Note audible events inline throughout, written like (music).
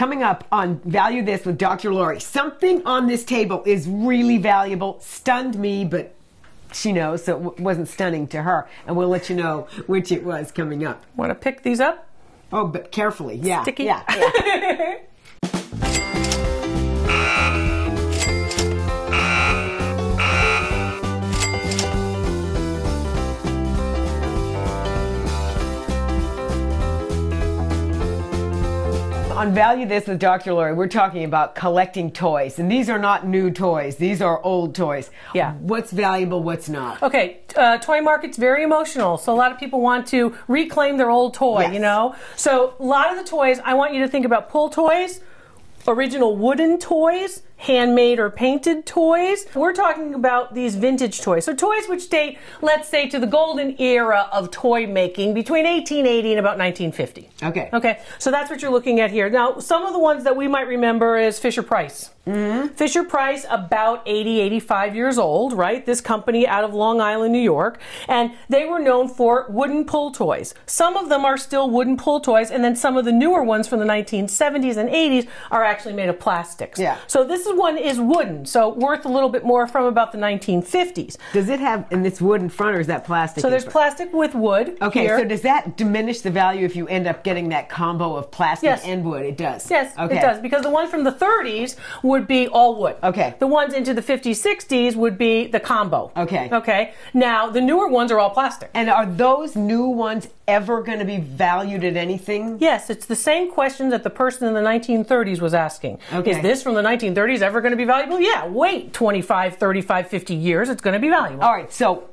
Coming up on Value This with Dr. Lori, something on this table is really valuable, stunned me, but she knows, so it w- wasn't stunning to her. And we'll let you know which it was coming up. Want to pick these up? Oh, but carefully. Yeah. Sticky. Yeah. (laughs) yeah. On Value This with Dr. Lori, we're talking about collecting toys. And these are not new toys, these are old toys. Yeah. What's valuable, what's not? Okay, uh, toy market's very emotional. So a lot of people want to reclaim their old toy, Yes. you know? So a lot of the toys, I want you to think about pull toys, original wooden toys, handmade or painted toys. We're talking about these vintage toys. So toys which date, let's say, to the golden era of toy making between 1880 and about 1950. Okay. Okay, so that's what you're looking at here. Now, some of the ones that we might remember is Fisher Price. Mm-hmm. Fisher Price, about 80, 85 years old, right? This company out of Long Island, New York. And they were known for wooden pull toys. Some of them are still wooden pull toys, and then some of the newer ones from the 1970s and 80s are actually made of plastics. Yeah. So this is one is wooden, so worth a little bit more from about the 1950s. Does it have, and it's wood in front or is that plastic? So there's front? plastic with wood. Okay, here. so does that diminish the value if you end up getting that combo of plastic Yes. and wood? It does. Yes, okay. it does because the one from the 30s would be all wood. Okay. The ones into the 50s, 60s would be the combo. Okay. Okay. Now the newer ones are all plastic. And are those new ones ever going to be valued at anything? Yes, it's the same question that the person in the 1930s was asking. Okay. Is this from the 1930s ever going to be valuable? Yeah, wait 25, 35, 50 years, it's going to be valuable. All right, so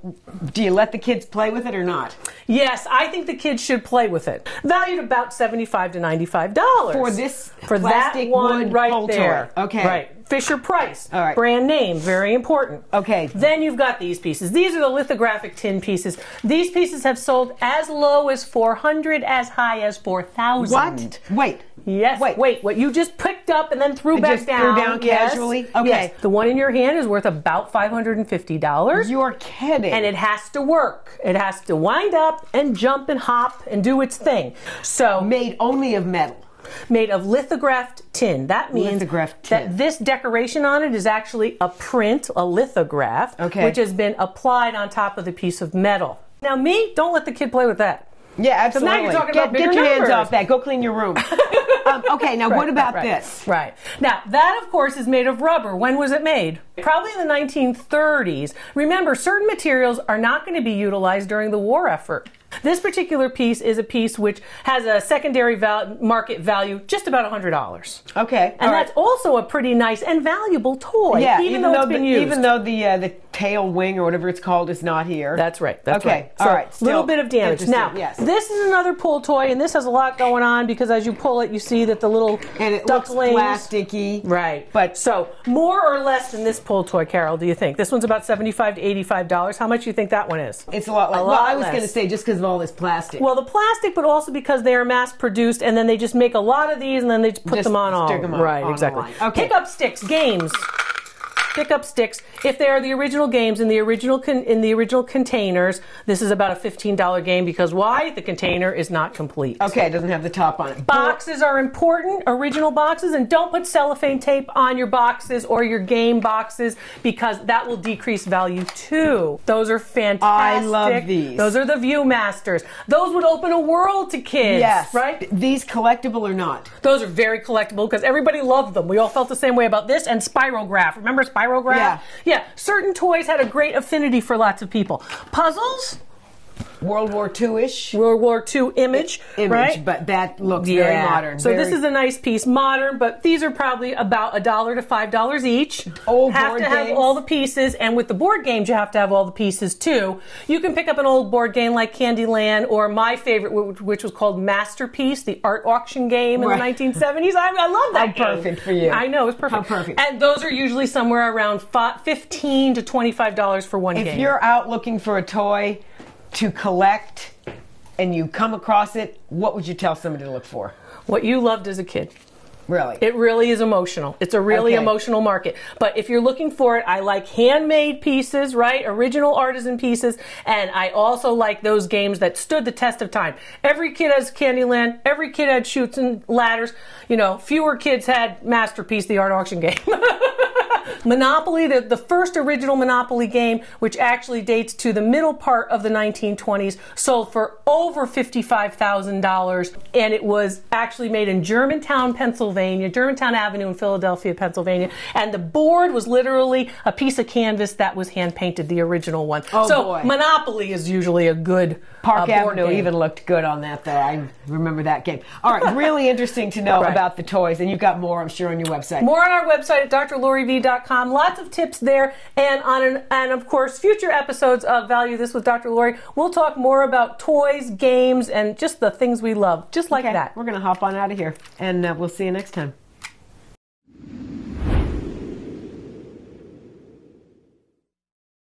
do you let the kids play with it or not? Yes, I think the kids should play with it. Valued about 75 to 95 dollars. For this for that one right pull toy. there. Okay. Right. Fisher Price. All right. Brand name, very important. Okay. Then you've got these pieces. These are the lithographic tin pieces. These pieces have sold as low as 400, as high as 4,000. What? Wait. Yes. Wait. Wait. What you just picked up and then threw And back just threw down. down Yes. casually? Okay. Yes. The one in your hand is worth about five hundred and fifty dollars. You're kidding. And it has to work. It has to wind up and jump and hop and do its thing. So made only of metal. Made of lithographed tin. That means Lithographed tin. that this decoration on it is actually a print, a lithograph, Okay. which has been applied on top of the piece of metal. Now, me, don't let the kid play with that. Yeah, now absolutely. you're talking get, about bigger get your hands off that. Go clean your room. (laughs) um, okay, now what Right, about right, this? Right. Now, that, of course, is made of rubber. When was it made? Probably in the 1930s. Remember, certain materials are not going to be utilized during the war effort. This particular piece is a piece which has a secondary val- market value just about $100. Okay, And all that's right. also a pretty nice and valuable toy, Yeah, even, though, it's the, been used. even though the uh, the tail wing or whatever it's called is not here. That's right. That's Okay, right. all So, right, little bit of damage. Now, yes. this is another pull toy, and this has a lot going on because as you pull it, you see that the little and it looks ducklings. plasticky. Right. But So more or less than this pull toy, Carol, do you think? This one's about seventy-five to eighty-five dollars. How much do you think that one is? it's a lot less. A well, I was going to say just because of all this plastic. Well, the plastic, but also because they are mass produced, and then they just make a lot of these, and then they just put Just them on all. stick 'em on- right, on exactly. Okay. Pick up sticks, games. Pick up sticks. If they are the original games in the original con- in the original containers, this is about a fifteen dollar game because why? The container is not complete. okay, it doesn't have the top on it. Boxes are important, original boxes, and don't put cellophane tape on your boxes or your game boxes because that will decrease value too. Those are fantastic. I love these. Those are the Viewmasters. Those would open a world to kids. Yes. Right? These collectible or not? Those are very collectible because everybody loved them. We all felt the same way about this and Spirograph. Remember Spirograph? Yeah. Yeah. Certain toys had a great affinity for lots of people. Puzzles, World War II ish World War II image, image, right? but that looks very modern. So this is a nice piece, modern, but these are probably about a dollar to five dollars each. Old have board to have all the pieces, and with the board games, you have to have all the pieces too. You can pick up an old board game like Candyland, or my favorite, which was called Masterpiece, the art auction game in Right. the 1970s. I, I love that. How game. perfect for you. I know it's perfect. How perfect. And those are usually somewhere around fi- fifteen to twenty-five dollars for one if game. If you're out looking for a toy to collect and you come across it, what would you tell somebody to look for? what you loved as a kid. Really? It really is emotional. It's a really Okay. emotional market. But if you're looking for it, I like handmade pieces, right? Original artisan pieces. And I also like those games that stood the test of time. Every kid has Candyland. Every kid had Chutes and Ladders. You know, fewer kids had Masterpiece, the art auction game. (laughs) Monopoly, the, the first original Monopoly game, which actually dates to the middle part of the 1920s, sold for over $55,000. And it was actually made in Germantown, Pennsylvania, Germantown Avenue in Philadelphia, Pennsylvania. And the board was literally a piece of canvas that was hand painted, the original one. Oh, so boy. Monopoly is usually a good Park uh, board Avenue game. even looked good on that, though. I remember that game. All right, really interesting to know (laughs) Right. about the toys, and you've got more, I'm sure, on your website. More on our website at drloriv.com. Lots of tips there, and on an, and of course future episodes of Value This with Dr. Lori. We'll talk more about toys, games, and just the things we love, just like Okay, that. We're going to hop on out of here, and uh, we'll see you next time.